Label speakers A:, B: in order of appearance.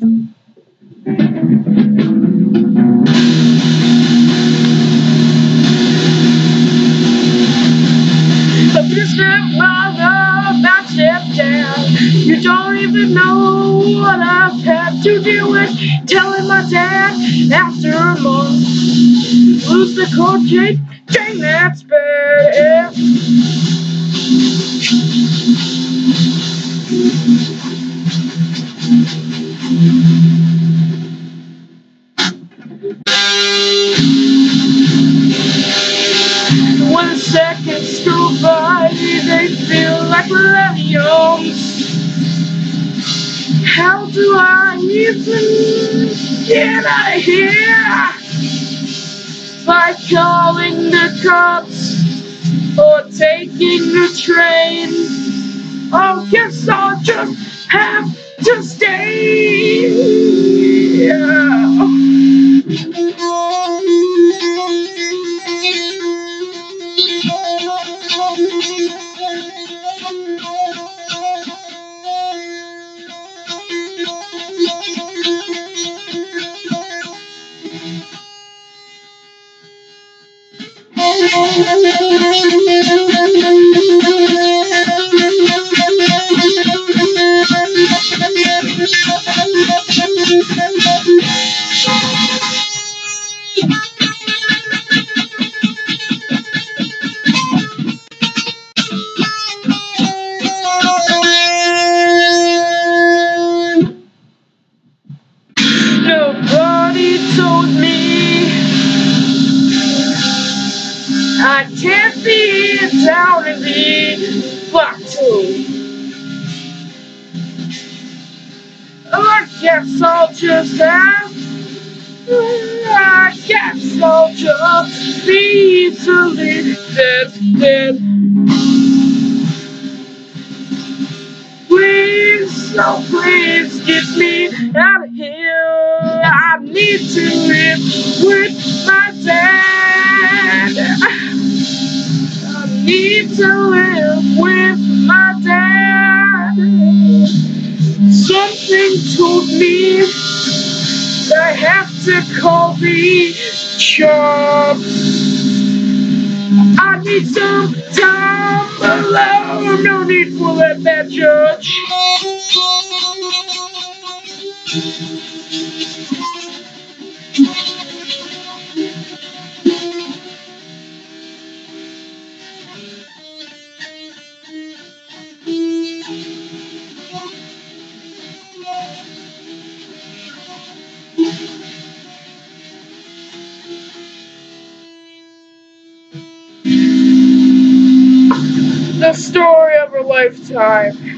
A: You don't even know what I've had to deal with. Telling my dad after a month. Lose the cold cake, dang that's bad. How do I even get out of here? By calling the cops or taking the train. Oh, guess I'll just have to stay. Told me I can't be down in the bottom. I guess I'll just have. I guess I'll just be easily dead. Please, oh please get me out of here. I need to live with my need to live with my dad. Something told me I have to call the job. I need some time alone. No need for that bad judge. Story of a lifetime.